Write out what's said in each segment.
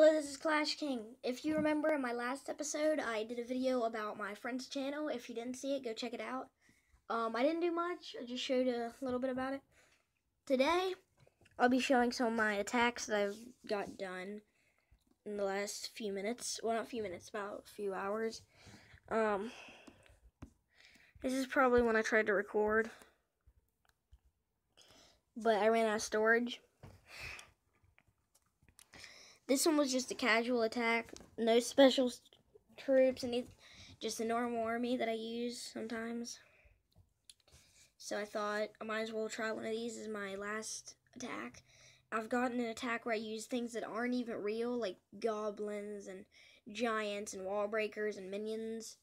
Hello, this is Clash King. If you remember in my last episode, I did a video about my friend's channel. If you didn't see it, go check it out. Um, I didn't do much. I just showed a little bit about it. Today, I'll be showing some of my attacks that I've got done in the last few minutes. Well, not a few minutes, about a few hours. Um, this is probably when I tried to record. But I ran out of storage. This one was just a casual attack, no special troops, and just a normal army that I use sometimes. So I thought I might as well try one of these as my last attack. I've gotten an attack where I use things that aren't even real, like goblins and giants and wall breakers and minions,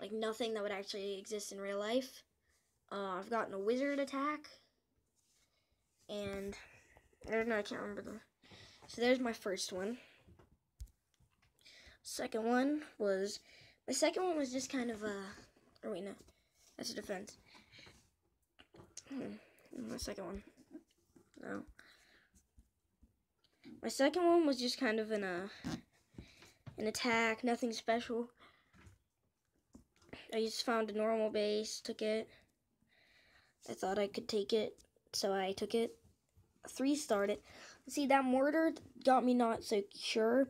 like nothing that would actually exist in real life. Uh, I've gotten a wizard attack, and I don't know, I can't remember the so there's my first one. Second one was, my second one was just kind of a, or wait, no, that's a defense. Hmm, my second one, no. My second one was just kind of an, uh, an attack, nothing special. I just found a normal base, took it. I thought I could take it, so I took it three started. See, that mortar got me not so sure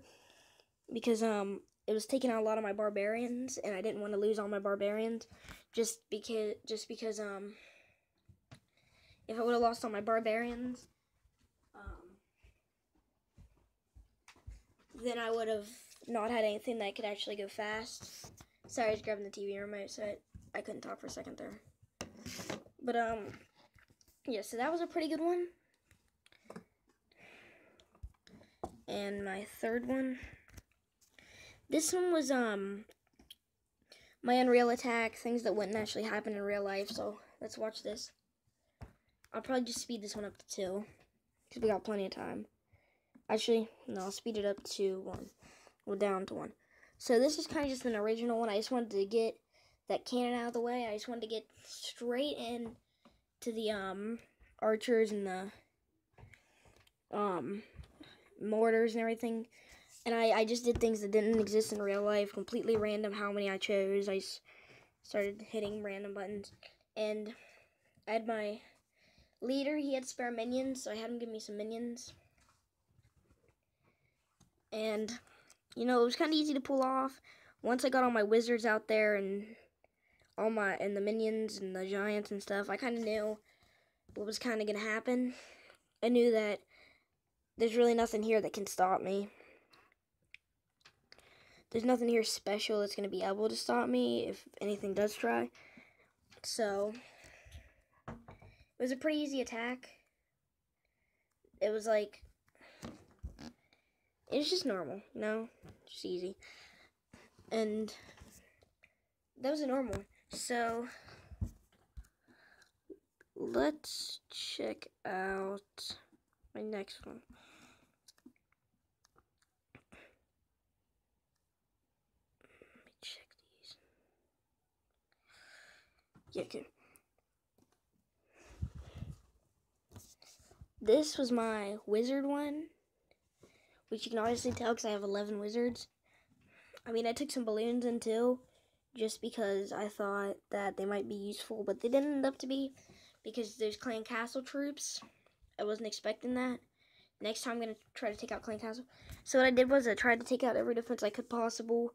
because um it was taking out a lot of my barbarians and I didn't want to lose all my barbarians just because just because um if I would have lost all my barbarians um then I would have not had anything that could actually go fast. Sorry, I was grabbing the TV remote so I couldn't talk for a second there. But um yeah, so that was a pretty good one. And my third one. This one was um my Unreal Attack, things that wouldn't actually happen in real life. So let's watch this. I'll probably just speed this one up to two because we got plenty of time. Actually, no, I'll speed it up to one. Well, down to one. So this is kind of just an original one. I just wanted to get that cannon out of the way. I just wanted to get straight in to the um archers and the um mortars and everything. And I, I just did things that didn't exist in real life, completely random how many I chose. I started hitting random buttons. And I had my leader, he had spare minions, so I had him give me some minions. And, you know, it was kind of easy to pull off. Once I got all my wizards out there and all my, and the minions and the giants and stuff, I kind of knew what was kind of going to happen. I knew that there's really nothing here that can stop me. There's nothing here special that's going to be able to stop me if anything does try. So, it was a pretty easy attack. It was like, it was just normal, you know, just easy. And that was a normal one. So, let's check out my next one. Let me check these. Okay. This was my wizard one, which you can obviously tell because I have 11 wizards. I mean, I took some balloons in too, just because I thought that they might be useful, but they didn't end up to be because there's clan castle troops I wasn't expecting that. Next time I'm going to try to take out Clan Castle. So what I did was I tried to take out every defense I could possible.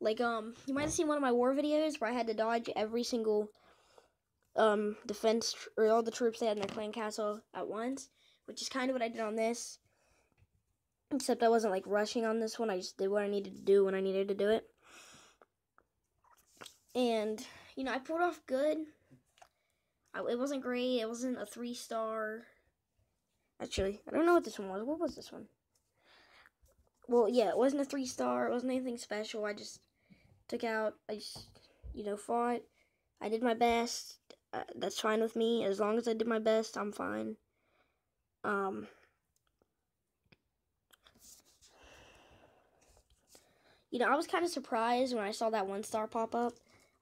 Like, um, you might have seen one of my war videos where I had to dodge every single, um, defense, or all the troops they had in their Clan Castle at once. Which is kind of what I did on this. Except I wasn't, like, rushing on this one. I just did what I needed to do when I needed to do it. And, you know, I pulled off good. I, it wasn't great. It wasn't a three-star Actually, I don't know what this one was. What was this one? Well, yeah, it wasn't a three star. It wasn't anything special. I just took out, I just, you know, fought. I did my best. Uh, that's fine with me. As long as I did my best, I'm fine. Um, you know, I was kind of surprised when I saw that one star pop up.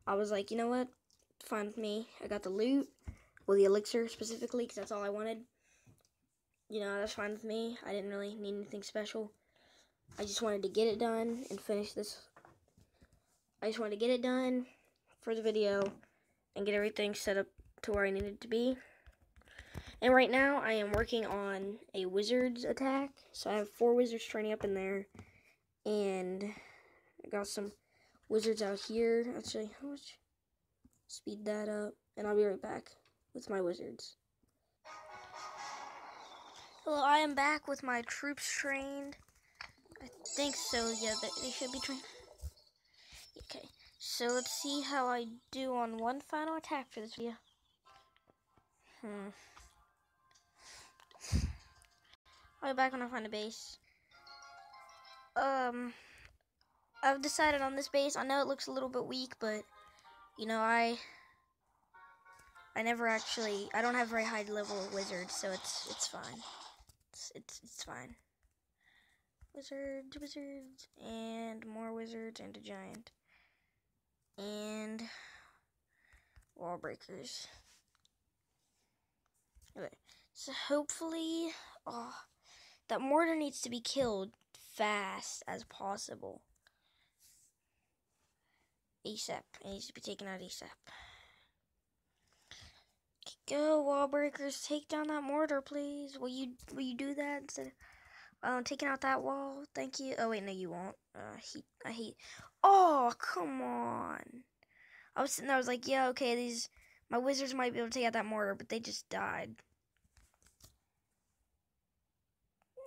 I was like, you know what? Fine with me. I got the loot, well, the elixir specifically, because that's all I wanted you know, that's fine with me. I didn't really need anything special. I just wanted to get it done and finish this. I just wanted to get it done for the video and get everything set up to where I needed to be. And right now, I am working on a wizard's attack. So I have four wizards training up in there. And I got some wizards out here. Actually, how much? Speed that up. And I'll be right back with my wizards. Hello, I am back with my troops trained. I think so, yeah, they, they should be trained. Okay, so let's see how I do on one final attack for this video. Hmm. I'll be back when I find a base. Um, I've decided on this base. I know it looks a little bit weak, but, you know, I... I never actually... I don't have very high level wizards, so it's it's fine. It's, it's, it's fine. Wizards, wizards, and more wizards, and a giant. And... Wall breakers. Okay, so hopefully... Oh, that mortar needs to be killed fast as possible. ASAP. It needs to be taken out ASAP. Go, wall breakers, take down that mortar, please. Will you will you do that instead of um, taking out that wall? Thank you. Oh wait, no, you won't. Uh, he, I hate. Oh, come on. I was sitting there. I was like, yeah, okay, these my wizards might be able to take out that mortar, but they just died.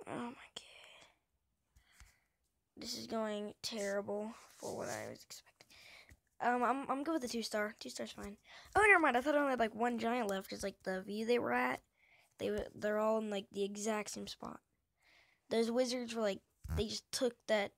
Oh my god. This is going terrible for what I was expecting. Um, I'm I'm good with the two star. Two star's fine. Oh, never mind. I thought I only had like one giant left because like the view they were at, they were they're all in like the exact same spot. Those wizards were like they just took that